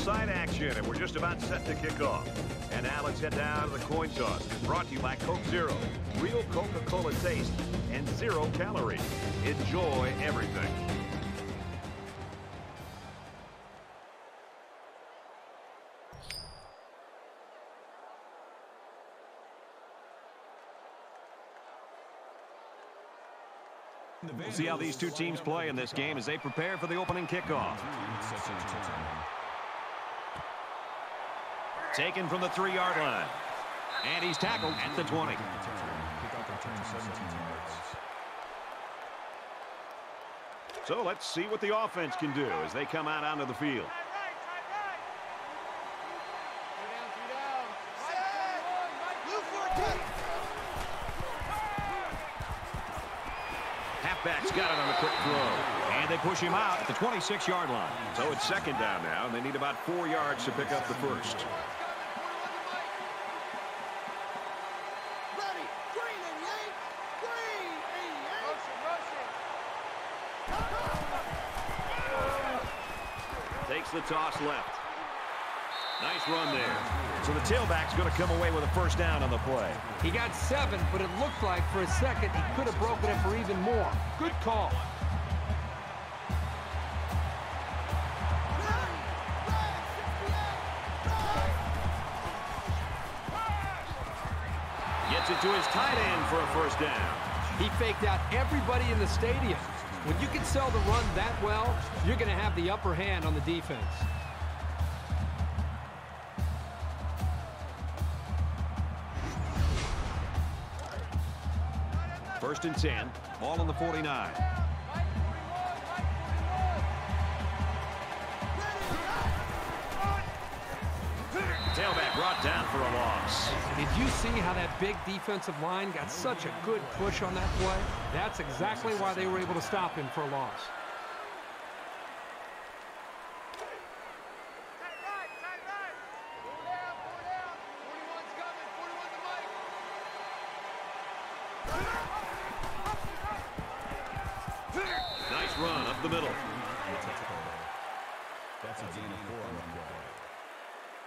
neutral site action, and we're just about set to kick off. And now let's head down to the coin toss. Brought to you by Coke Zero. Real Coca-Cola taste and zero calories. Enjoy everything. We'll see how these two teams play in this game as they prepare for the opening kickoff. Taken from the three-yard line. And he's tackled at the 20. So let's see what the offense can do as they come out onto the field. Halfback's got it on the quick throw. And they push him out at the 26-yard line. So it's second down now, and they need about four yards to pick up the first. Takes the toss left. Nice run there. So the tailback's going to come away with a first down on the play. He got seven, but it looked like for a second he could have broken it for even more. Good call. Gets it to his tight end for a first down. He faked out everybody in the stadium. When you can sell the run that well, you're going to have the upper hand on the defense. First and 10. Ball on the 49. Down for a loss. Did you see how that big defensive line got such a good push on that play? That's exactly why they were able to stop him for a loss. Nice run up the middle. That's a gain of four on the play.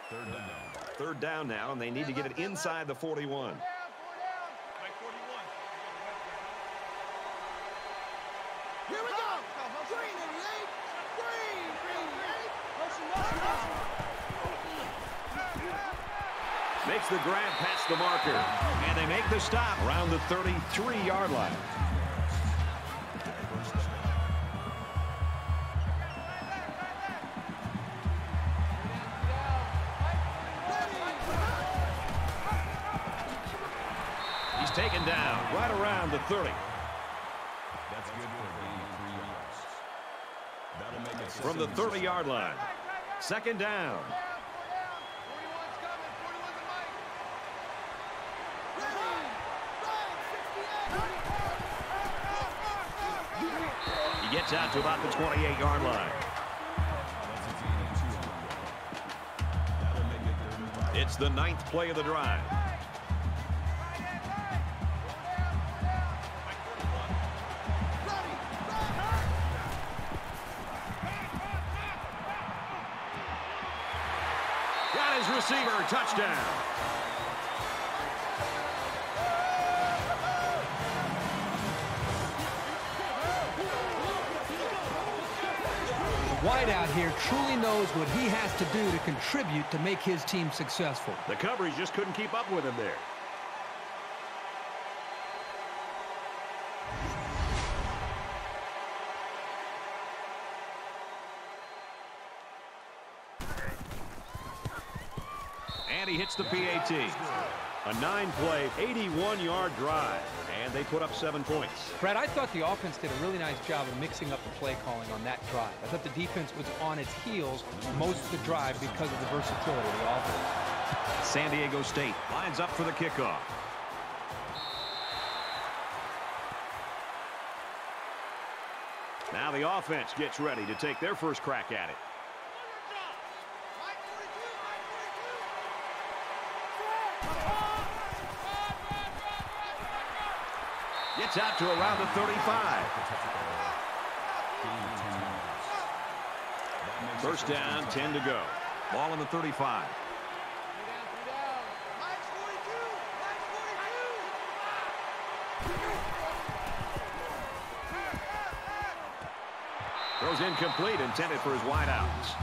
Third down. Third down now, and they need to get it inside the 41. Here we go. Green and eight. Green, green, eight. Motion, motion, motion. Makes the grab past the marker. And they make the stop around the 33-yard line. 30. That's good for three yards. That'll make it From the 30-yard line. Second down. He gets out to about the 28-yard line. That's a gain of two on the play. That'll make it third and five. It's the ninth play of the drive. Receiver, touchdown. Wideout here truly knows what he has to do to contribute to make his team successful. The coverage just couldn't keep up with him there. A nine-play, 81-yard drive, and they put up seven points. Brad, I thought the offense did a really nice job of mixing up the play calling on that drive. I thought the defense was on its heels most of the drive because of the versatility of the offense. San Diego State lines up for the kickoff. Now the offense gets ready to take their first crack at it. Gets out to around the 35. Of 10 yards. That makes First down, 10 to go. Ball on the 35. Throws incomplete, intended for his wideouts.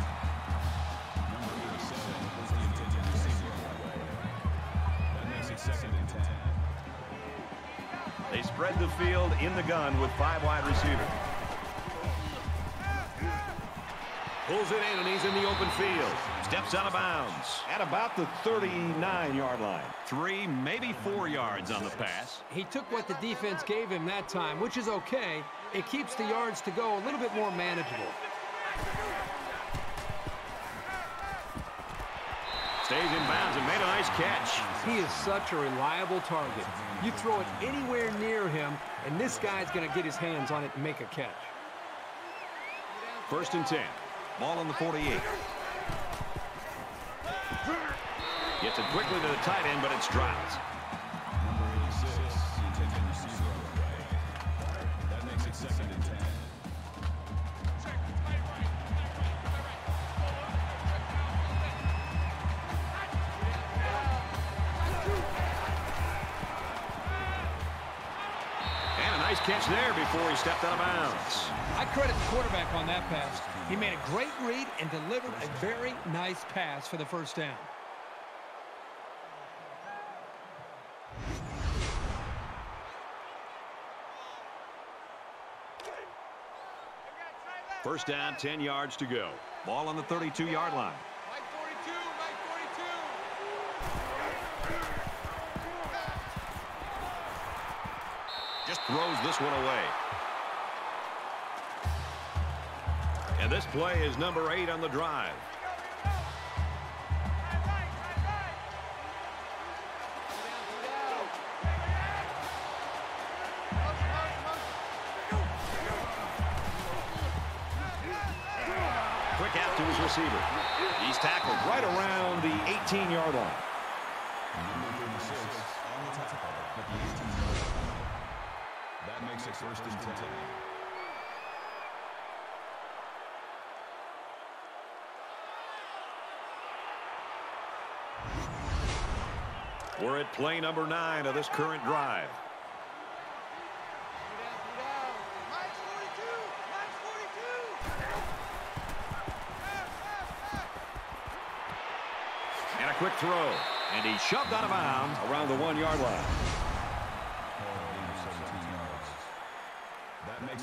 Spread the field in the gun with five wide receivers. Pulls it in, and he's in the open field. Steps out of bounds at about the 39-yard line. Three, maybe four yards on the pass. He took what the defense gave him that time, which is okay. It keeps the yards to go a little bit more manageable. Stays in bounds and made a nice catch. He is such a reliable target. You throw it anywhere near him, and this guy's going to get his hands on it and make a catch. First and 10. Ball on the 48. Gets it quickly to the tight end, but it's dropped. Catch there before he stepped out of bounds. I credit the quarterback on that pass. He made a great read and delivered a very nice pass for the first down. First down, 10 yards to go. Ball on the 32-yard line. Throws this one away. And this play is number eight on the drive. Quick out to his receiver. He's tackled right around the 18-yard line. First and 10. We're at play number nine of this current drive. Mike 42, Mike 42. And a quick throw. And he shoved out of bounds around the one-yard line.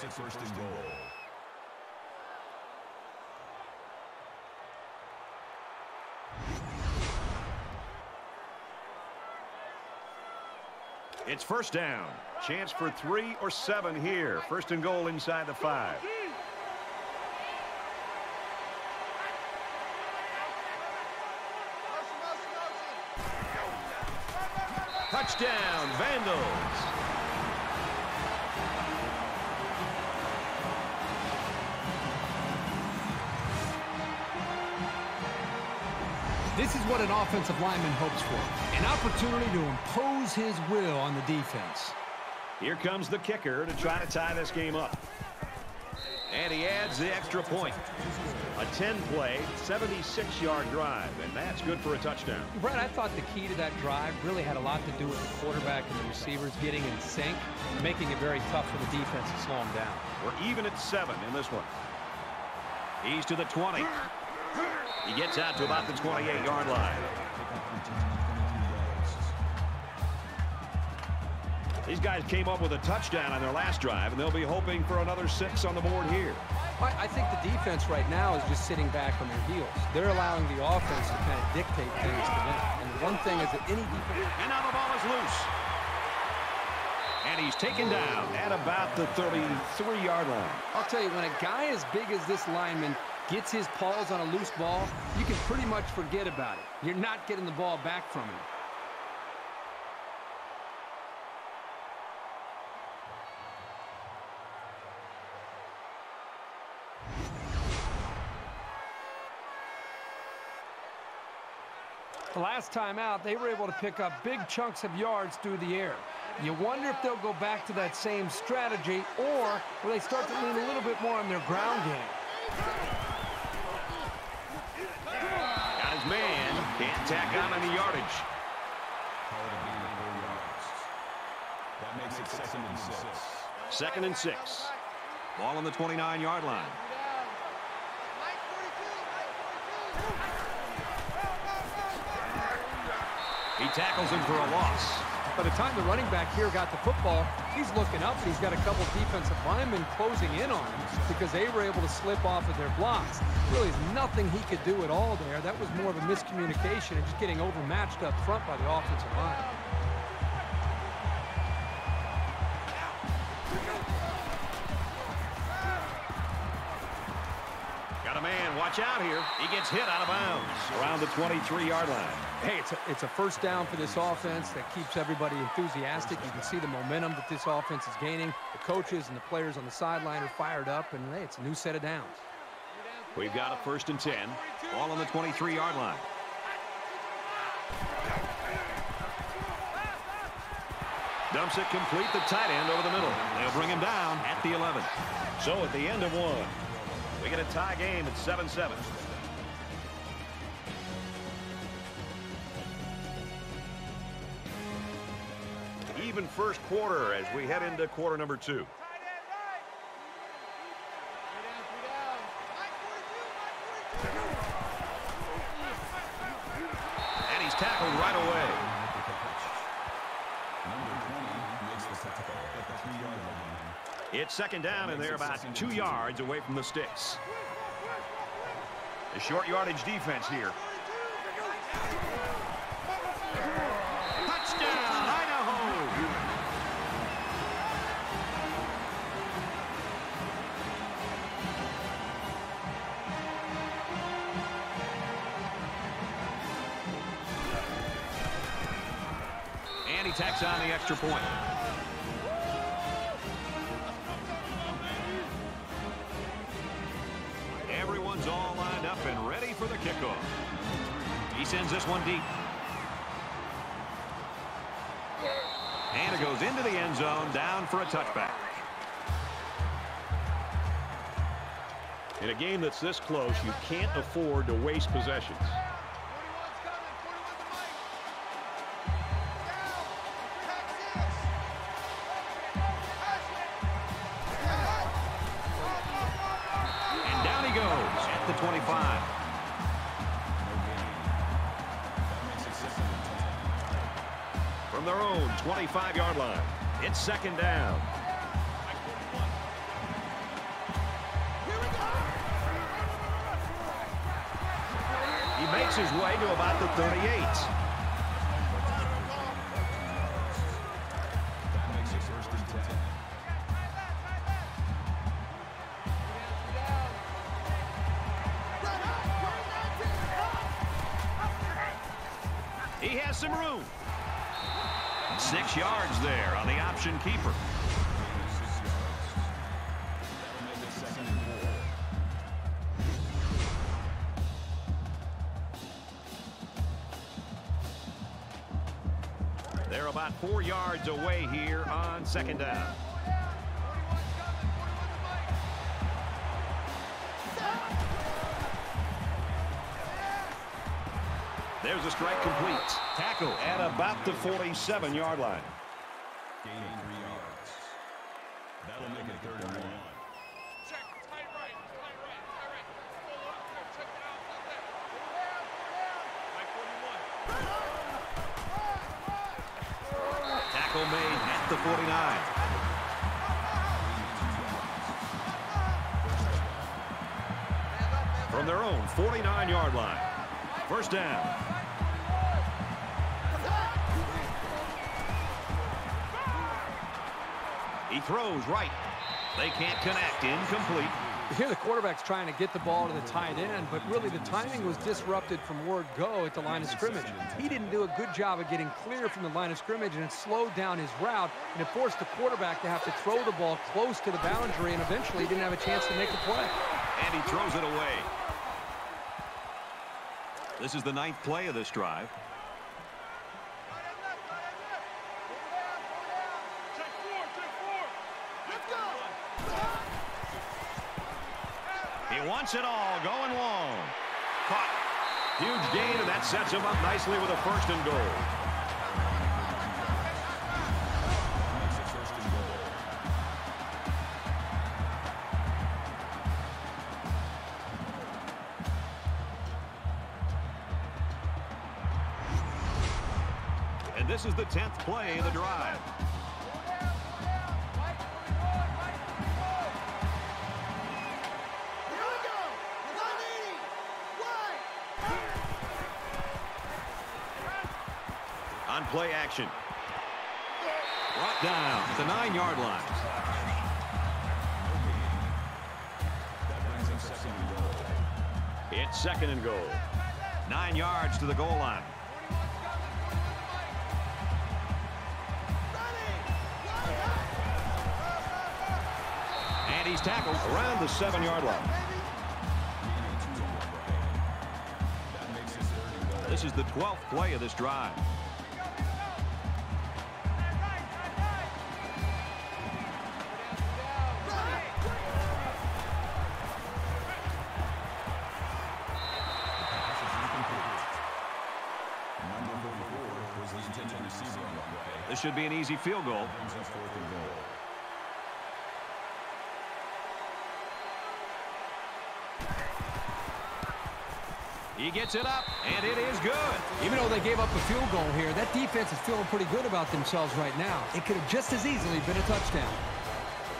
First and goal. It's first down. Chance for three or seven here. First and goal inside the five. Touchdown, Vandals. This is what an offensive lineman hopes for. An opportunity to impose his will on the defense. Here comes the kicker to try to tie this game up. And he adds the extra point. A 10-play, 76-yard drive, and that's good for a touchdown. Brett, I thought the key to that drive really had a lot to do with the quarterback and the receivers getting in sync, making it very tough for the defense to slow him down. We're even at seven in this one. He's to the 20. He gets out to about the 28-yard line. These guys came up with a touchdown on their last drive, and they'll be hoping for another six on the board here. I, think the defense right now is just sitting back on their heels. They're allowing the offense to kind of dictate things to them. And the one thing is that any defense... And now the ball is loose. And he's taken down at about the 33-yard line. I'll tell you, when a guy as big as this lineman gets his paws on a loose ball, you can pretty much forget about it. You're not getting the ball back from him. The last time out, they were able to pick up big chunks of yards through the air. You wonder if they'll go back to that same strategy, or will they start to lean a little bit more on their ground game? Tack on any yardage. Call it a gain of four yards. That makes it second and six. Second and six. Ball on the 29-yard line. He tackles him for a loss. By the time the running back here got the football, he's looking up and he's got a couple defensive linemen closing in on him because they were able to slip off of their blocks. Really, nothing he could do at all there. That was more of a miscommunication and just getting overmatched up front by the offensive line. Man, watch out here. He gets hit out of bounds around the 23-yard line. Hey, it's a, it's a first down for this offense that keeps everybody enthusiastic. You can see the momentum that this offense is gaining. The coaches and the players on the sideline are fired up, and hey, it's a new set of downs. We've got a first and 10. all on the 23-yard line. Dumps it complete the tight end over the middle. They'll bring him down at the 11. So at the end of one, we get a tie game at 7-7. Even first quarter as we head into quarter number two. And he's tackled right away. Number 20 makes the tackle at the three-yard line. Second down, and they're about two yards away from the sticks. The short yardage defense here. Touchdown, Idaho! And he tacks on the extra point. For the kickoff. He sends this one deep. And it goes into the end zone, down for a touchback. In a game that's this close, you can't afford to waste possessions. Second down. He makes his way to about the 38. some makes Six yards there on the option keeper. They're about four yards away here on second down. There's a strike complete. Tackle at about the 47-yard line. Right. They can't connect. Incomplete. Here the quarterback's trying to get the ball to the tight end, but really the timing was disrupted from word go at the line of scrimmage. He didn't do a good job of getting clear from the line of scrimmage, and it slowed down his route, and it forced the quarterback to have to throw the ball close to the boundary, and eventually he didn't have a chance to make the play. And he throws it away. This is the ninth play of this drive. Check four, check four. Let's go. He wants it all going long. Caught. Huge gain, and that sets him up nicely with a first and goal. And this is the 10th play of the drive. Action. Brought down at the nine-yard line. It's second and goal. Nine yards to the goal line. And he's tackled around the seven-yard line. This is the 12th play of this drive. Should be an easy field goal. Brings up fourth and goal. He gets it up, and it is good. Even though they gave up a field goal here, that defense is feeling pretty good about themselves right now. It could have just as easily been a touchdown.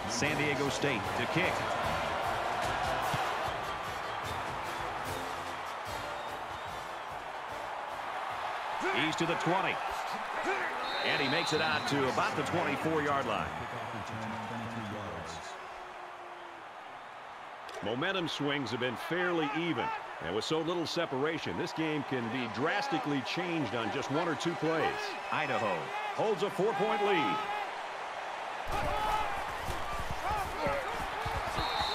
San Diego State to kick. He's to the 20. And he makes it out to about the 24-yard line. Momentum swings have been fairly even. And with so little separation, this game can be drastically changed on just one or two plays. Idaho holds a four-point lead.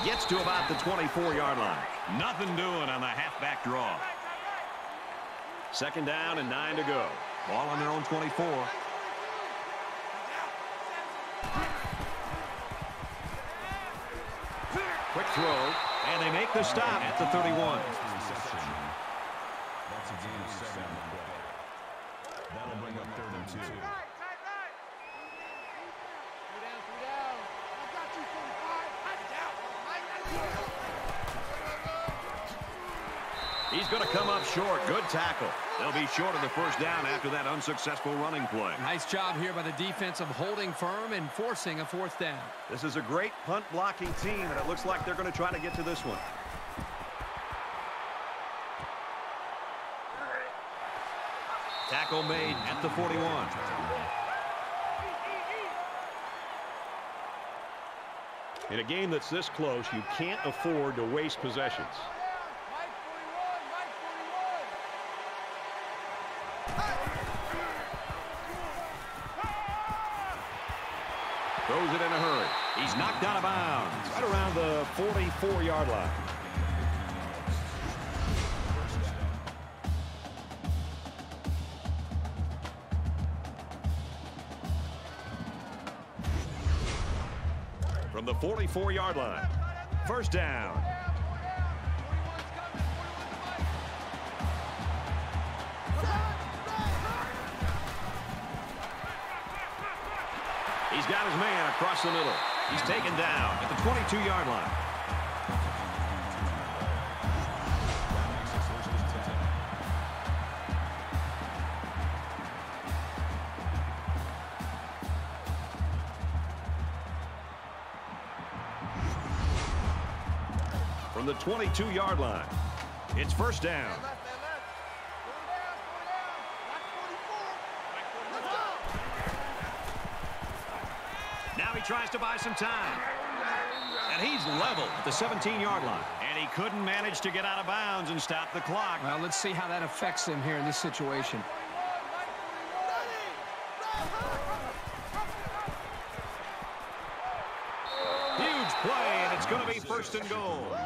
Gets to about the 24-yard line. Nothing doing on the halfback draw. Second down and nine to go. Ball on their own 24. Throw, and they make the stop at the 31. Short. Good tackle. They'll be short of the first down after that unsuccessful running play. Nice job here by the defense of holding firm and forcing a fourth down. This is a great punt blocking team, and it looks like they're going to try to get to this one. Tackle made at the 41. In a game that's this close, you can't afford to waste possessions. Throws it in a hurry. He's knocked out of bounds right around the 44-yard line. From the 44-yard line. First down. He's got his man across the middle. He's taken down at the 22-yard line. From the 22-yard line. It's first down. Tries to buy some time. And he's level at the 17-yard line. And he couldn't manage to get out of bounds and stop the clock. Well, let's see how that affects them here in this situation. Huge play, and it's going to be first and goal.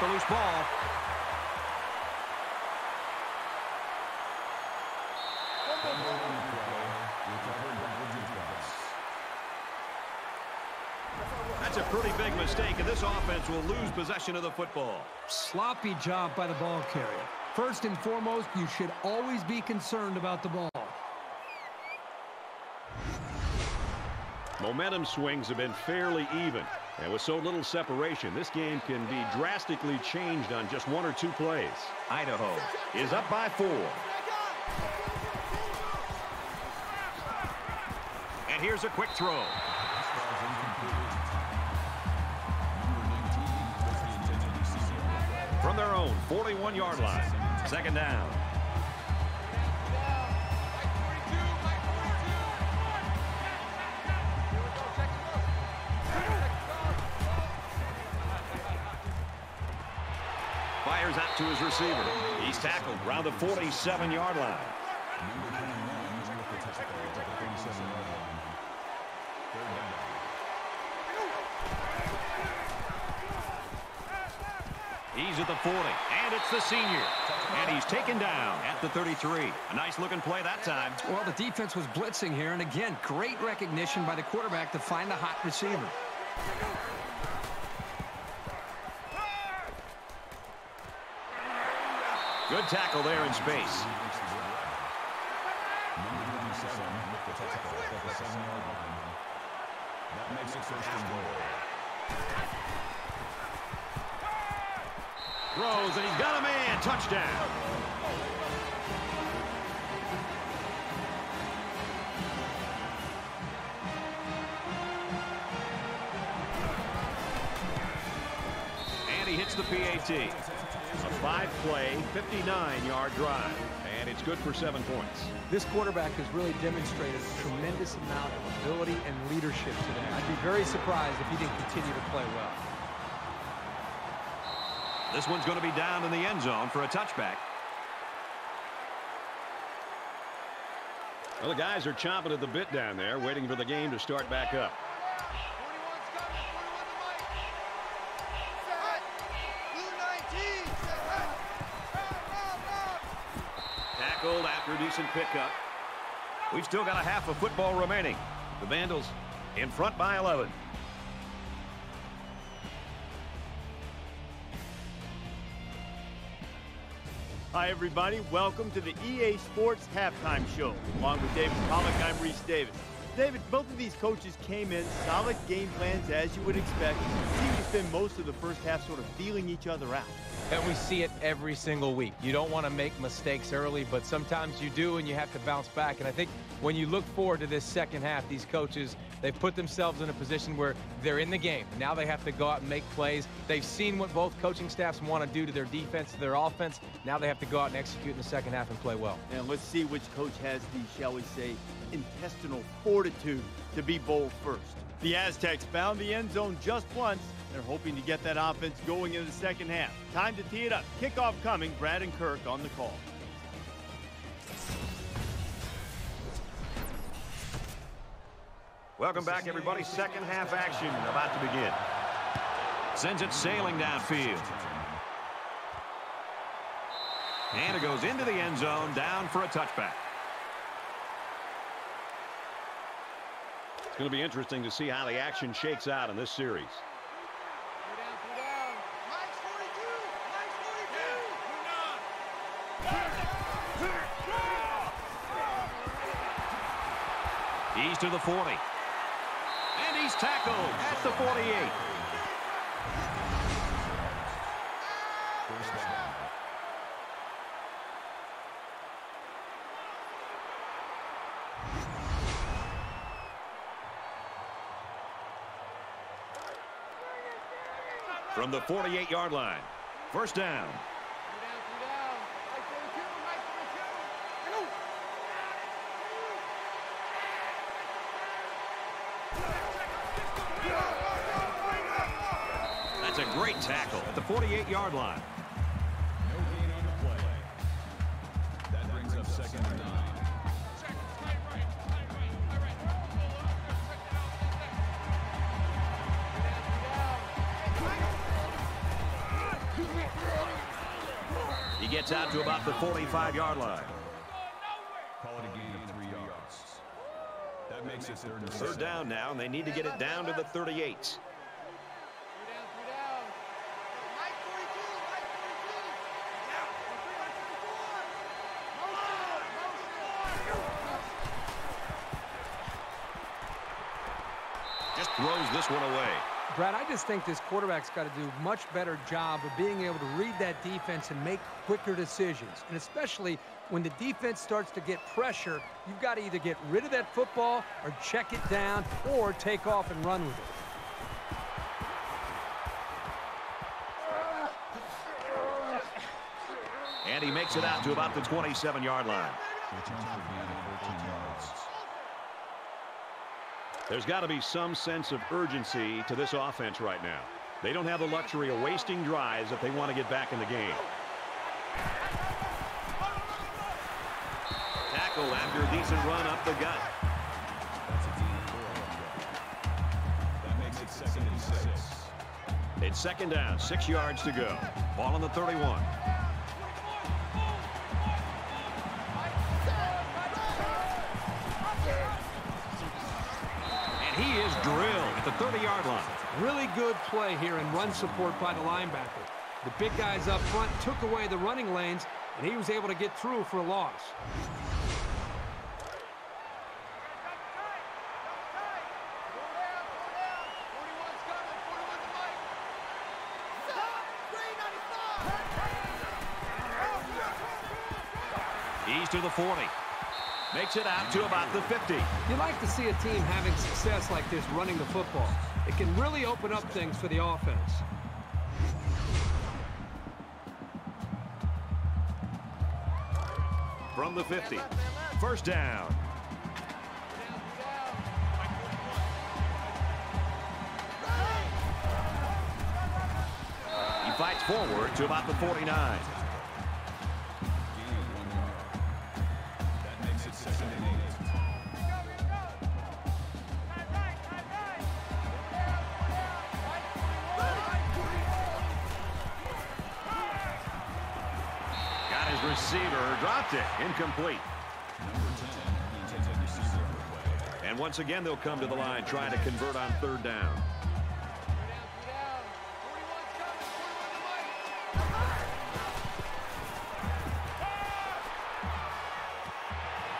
the loose ball. That's a pretty big mistake, and this offense will lose possession of the football. Sloppy job by the ball carrier. First and foremost, you should always be concerned about the ball. Momentum swings have been fairly even. And with so little separation, this game can be drastically changed on just one or two plays. Idaho is up by four. And here's a quick throw. From their own 41-yard line. Second down. To his receiver. He's tackled around the 47-yard line. He's at the 40, and it's the senior. And he's taken down at the 33. A nice-looking play that time. Well, the defense was blitzing here, and again, great recognition by the quarterback to find the hot receiver. Good tackle there in space. Throws, and he's got a man. Touchdown. And he hits the PAT. Five-play, 59-yard drive. And it's good for seven points. This quarterback has really demonstrated a tremendous amount of ability and leadership today. I'd be very surprised if he didn't continue to play well. This one's going to be down in the end zone for a touchback. Well, the guys are chomping at the bit down there, waiting for the game to start back up. After decent pickup. We've still got a half of football remaining. The Vandals in front by 11. Hi, everybody. Welcome to the EA Sports Halftime Show. Along with David Pollack, I'm Rece Davis. David, both of these coaches came in solid game plans as you would expect. Seemed to spend most of the first half sort of feeling each other out. And we see it every single week. You don't want to make mistakes early, but sometimes you do, and you have to bounce back. And I think when you look forward to this second half, these coaches, they've put themselves in a position where they're in the game. Now they have to go out and make plays. They've seen what both coaching staffs want to do to their defense, to their offense. Now they have to go out and execute in the second half and play well. And let's see which coach has the, shall we say, intestinal fortitude to be bold first. The Aztecs found the end zone just once. They're hoping to get that offense going in the second half. Time to tee it up. Kickoff coming. Brad and Kirk on the call. Welcome back, everybody. Second half action about to begin. Sends it sailing downfield. And it goes into the end zone, down for a touchback. It's going to be interesting to see how the action shakes out in this series. Three down, three down. Mike's 42. Mike's 42. He's to the 40. And he's tackled at the 48. From the 48-yard line. First down. Three down, three down. Mike 42. Mike 42. Go. That's a great tackle at the 48-yard line. No gain on the play. That brings up second and Gets out to about the 45-yard line. Call gain of three yards. That makes it third, third down now, and they need to get it down to the 38. Just throws this one away. Brad, I just think this quarterback's got to do a much better job of being able to read that defense and make quicker decisions. And especially when the defense starts to get pressure, you've got to either get rid of that football or check it down or take off and run with it. And he makes it out to about the 27-yard line. Return for gain of 14 yards. There's got to be some sense of urgency to this offense right now. They don't have the luxury of wasting drives if they want to get back in the game. Tackle after a decent run up the gut. It's second down, six yards to go. Ball on the 31. Is drilled at the 30-yard line. Really good play here and run support by the linebacker. The big guys up front took away the running lanes, and he was able to get through for a loss. He's to the 40. Makes it out to about the 50. You like to see a team having success like this running the football. It can really open up things for the offense. From the 50. First down. He fights forward to about the 49. Play. And once again, they'll come to the line trying to convert on third down.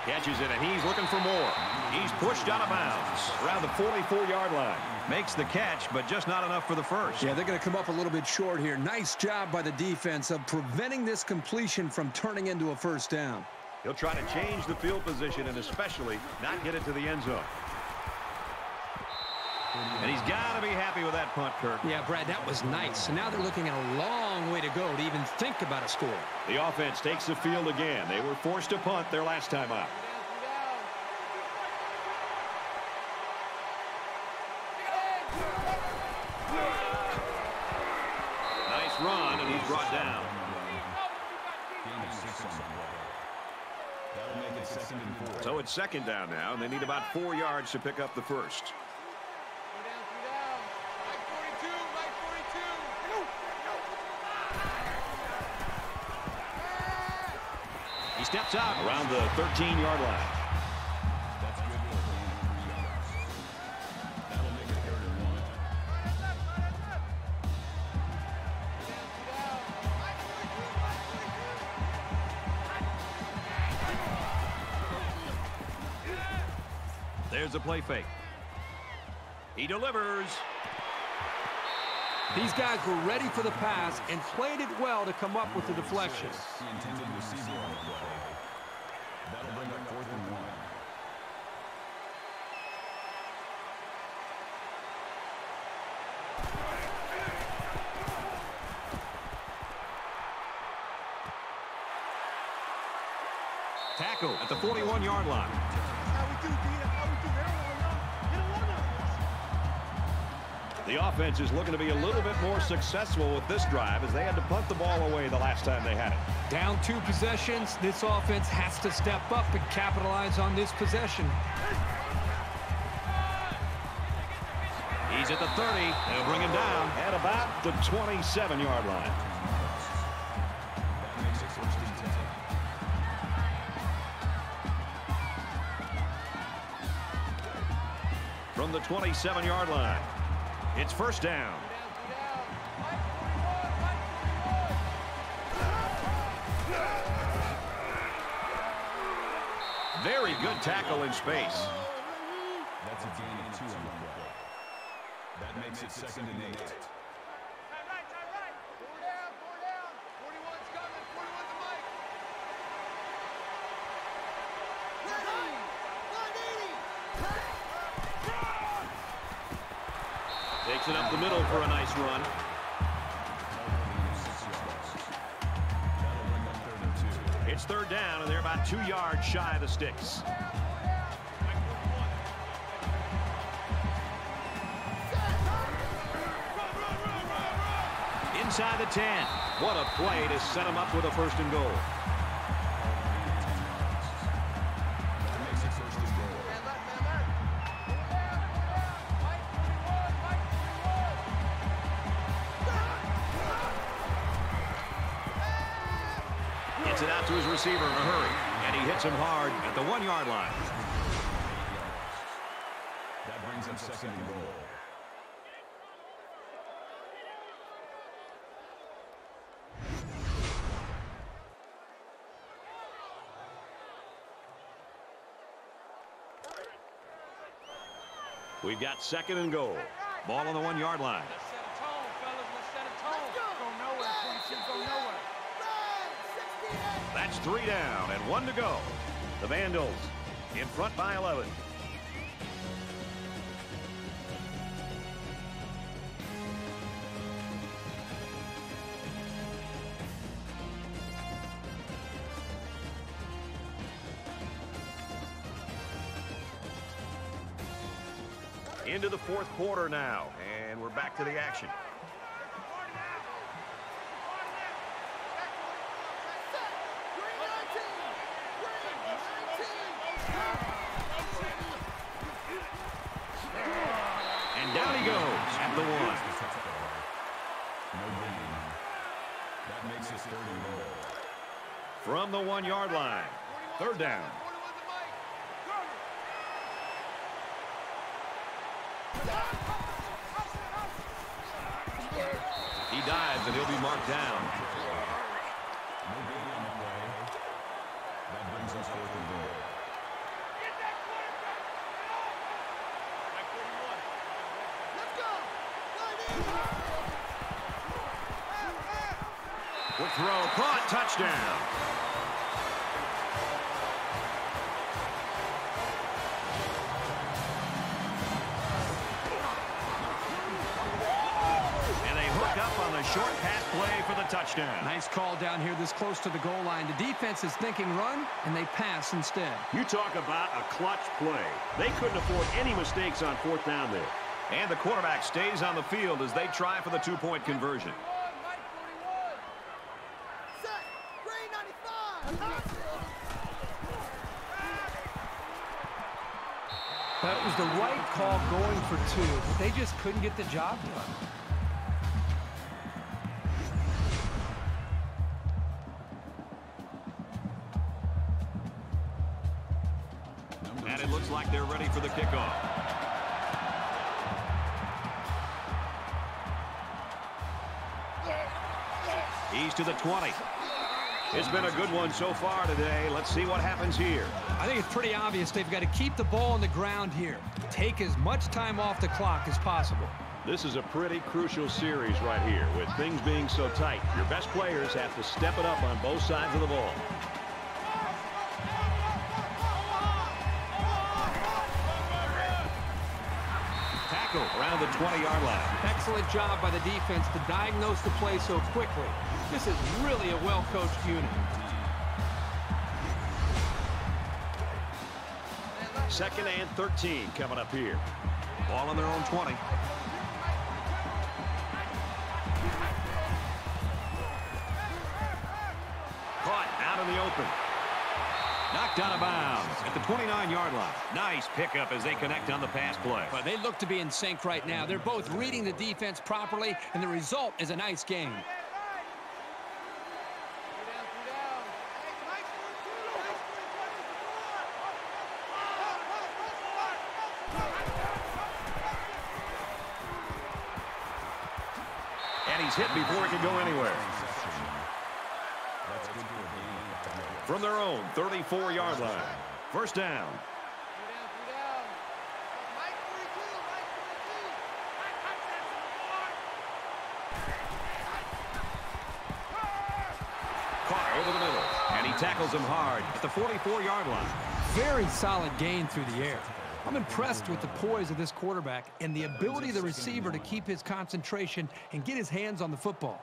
Catches it, and he's looking for more. He's pushed out of bounds around the 44-yard line. Makes the catch, but just not enough for the first. Yeah, they're going to come up a little bit short here. Nice job by the defense of preventing this completion from turning into a first down. He'll try to change the field position and especially not get it to the end zone. And he's got to be happy with that punt, Kirk. Yeah, Brad, that was nice. So now they're looking at a long way to go to even think about a score. The offense takes the field again. They were forced to punt their last time out. Nice run, and he's brought down. Gain of six on the play. That'll make it second and four. So it's second down now, and they need about four yards to pick up the first. He steps out around the 13-yard line. Play fake. He delivers. These guys were ready for the pass and played it well to come up with the deflection. The intended receiver on the play. That'll bring up fourth and one. Tackle at the 41-yard line. The offense is looking to be a little bit more successful with this drive as they had to punt the ball away the last time they had it. Down two possessions, this offense has to step up and capitalize on this possession. He's at the 30. They'll bring him down at about the 27-yard line. That makes it first and ten. From the 27-yard line, it's first down. Very good tackle in space. That's a gain of two on the play. That makes it second and eight. Tight right, tight right. Four down, four down. 41's coming. 41 to Mike. Ready. 180. Takes it up the middle for a nice run. It's third down, and they're about two yards shy of the sticks. Inside the 10. What a play to set him up with a first and goal. Gets it out to his receiver in a hurry, and he hits him hard at the one-yard line. That brings up second and goal. We've got second and goal. Ball on the one-yard line. Let's set a tone, fellas. Let's set a tone. Let's go. Go nowhere, 22, go nowhere. Red. 68. That's three down and one to go. The Vandals in front by 11. Into the fourth quarter now, and we're back to the action. Set. Green 19. Green 19. And down he goes at the one. No gain. That makes it third and goal. From the one-yard line. Third down. 41 to Mike. He dives and he'll be marked down. No gain on the play. That brings us fourth and goal. Let's go. 180. Quick throw, caught, touchdown. And they hook up on the short pass play for the touchdown. Nice call down here this close to the goal line. The defense is thinking run, and they pass instead. You talk about a clutch play. They couldn't afford any mistakes on fourth down there. And the quarterback stays on the field as they try for the two-point conversion. 41, Mike 41. Set. Green 95. That was the right call going for two, but they just couldn't get the job done. And it looks like they're ready for the kickoff. He's to the 20. It's been a good one so far today. Let's see what happens here. I think it's pretty obvious they've got to keep the ball on the ground here. Take as much time off the clock as possible. This is a pretty crucial series right here. With things being so tight, your best players have to step it up on both sides of the ball. Tackle around the 20-yard line. Excellent job by the defense to diagnose the play so quickly. This is really a well-coached unit. Second and 13 coming up here. Ball on their own 20. Caught out in the open. Knocked out of bounds at the 29-yard line. Nice pickup as they connect on the pass play. But they look to be in sync right now. They're both reading the defense properly, and the result is a nice game. And he's hit before he can go anywhere. From their own 34-yard line. First down. And he tackles him hard at the 44-yard line. Very solid gain through the air. I'm impressed with the poise of this quarterback and the ability of the receiver to keep his concentration and get his hands on the football.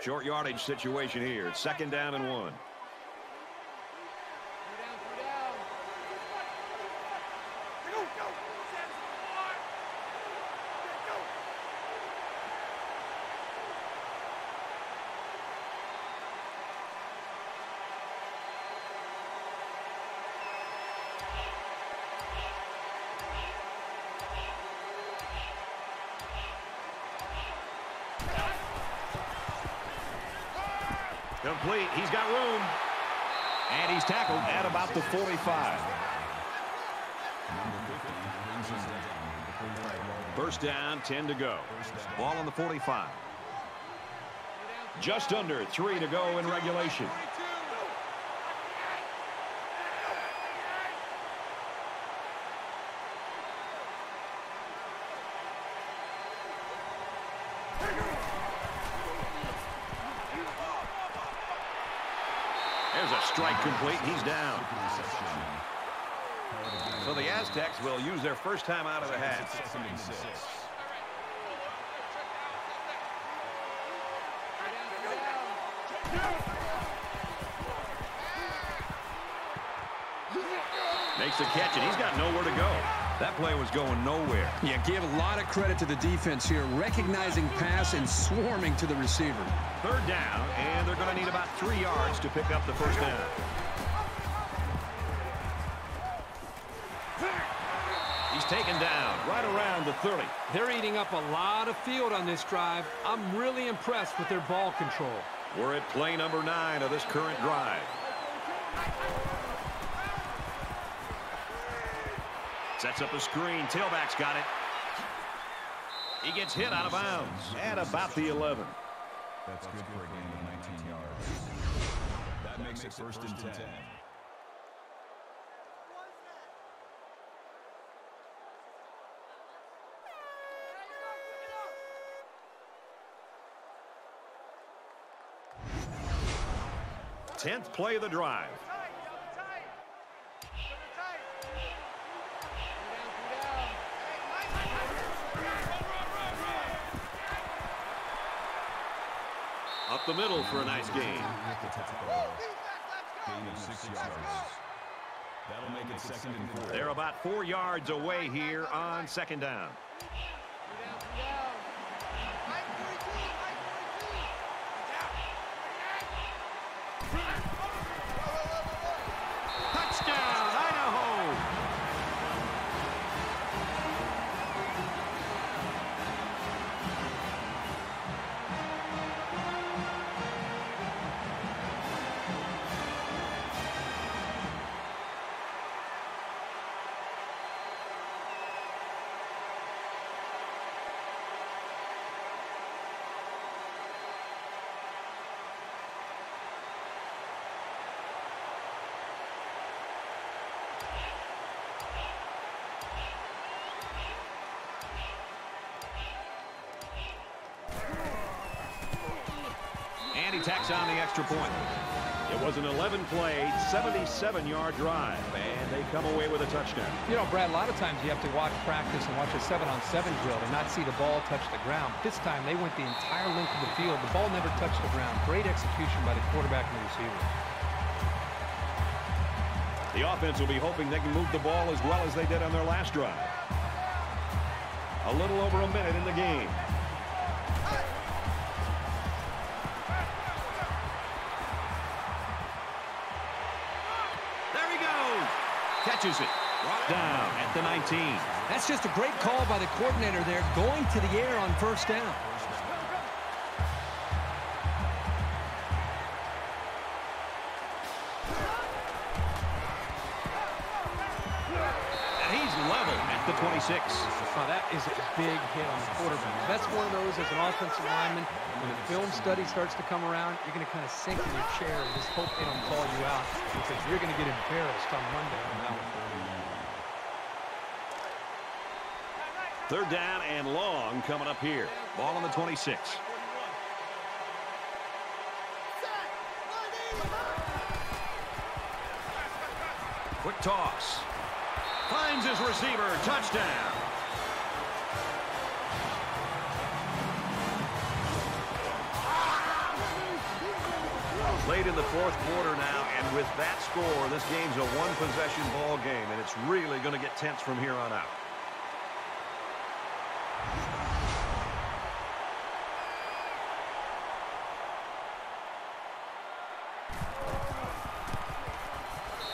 Short yardage situation here. Second down and one. Complete. He's got room. And he's tackled at about the 45. First down, 10 to go. Ball on the 45. Just under three to go in regulation. There's a strike complete. He's down. So the Aztecs will use their first time out of the half. Second and six. Makes the catch, and he's got nowhere to go. That play was going nowhere. Yeah, give a lot of credit to the defense here, recognizing pass and swarming to the receiver. Third down, and they're going to need about three yards to pick up the first down. Right around the 30. They're eating up a lot of field on this drive. I'm really impressed with their ball control. We're at play number nine of this current drive. Sets up a screen. Tailback's got it. He gets hit out of bounds at about the 11. That's good for a gain of 19 yards. That makes it first and 10. Tenth play of the drive. Up the middle for a nice gain. Gain of six yards. That'll make it second and four. They're about four yards away here on second down. Tacks on the extra point. It was an 11-play, 77-yard drive, and they come away with a touchdown. You know, Brad, a lot of times you have to watch practice and watch a seven-on-seven drill and not see the ball touch the ground. This time, they went the entire length of the field. The ball never touched the ground. Great execution by the quarterback and the receiver. The offense will be hoping they can move the ball as well as they did on their last drive. A little over a minute in the game. Catches it. Down at the 19. That's just a great call by the coordinator there, going to the air on first down. At 26. Now, that is a big hit on the quarterback. That's one of those as an offensive lineman, when the film study starts to come around, you're going to kind of sink in your chair and just hope they don't call you out because you're going to get embarrassed on Monday on that one. Third down and long coming up here. Ball on the 26. Quick toss. Finds his receiver. Touchdown. Late in the fourth quarter now, and with that score, this game's a one-possession ball game, and it's really going to get tense from here on out.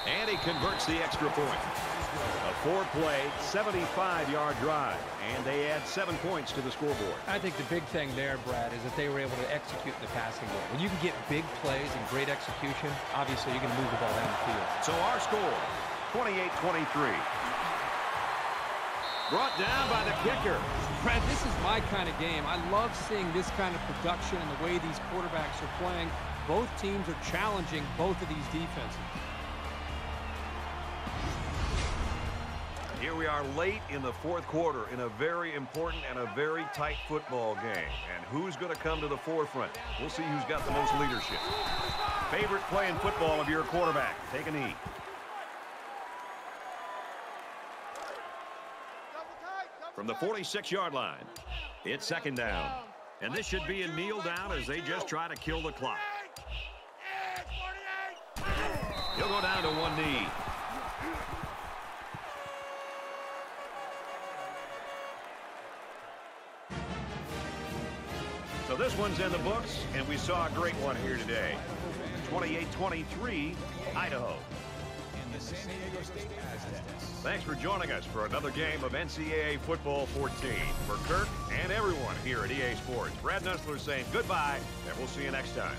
And he converts the extra point. A four-play, 75-yard drive, and they add seven points to the scoreboard. I think the big thing there, Brad, is that they were able to execute the passing game. When you can get big plays and great execution, obviously you can move the ball down the field. So our score, 28-23. Brought down by the kicker. Brad, this is my kind of game. I love seeing this kind of production and the way these quarterbacks are playing. Both teams are challenging both of these defenses. Here we are late in the fourth quarter in a very important and a very tight football game. And who's going to come to the forefront? We'll see who's got the most leadership. Favorite play in football of your quarterback. Take a knee. From the 46-yard line, it's second down. And this should be a kneel down as they just try to kill the clock. He'll go down to one knee. This one's in the books, and we saw a great one here today. 28-23, Idaho. And the San Diego State Aztecs. Thanks for joining us for another game of NCAA Football 14. For Kirk and everyone here at EA Sports, Brad Nessler saying goodbye, and we'll see you next time.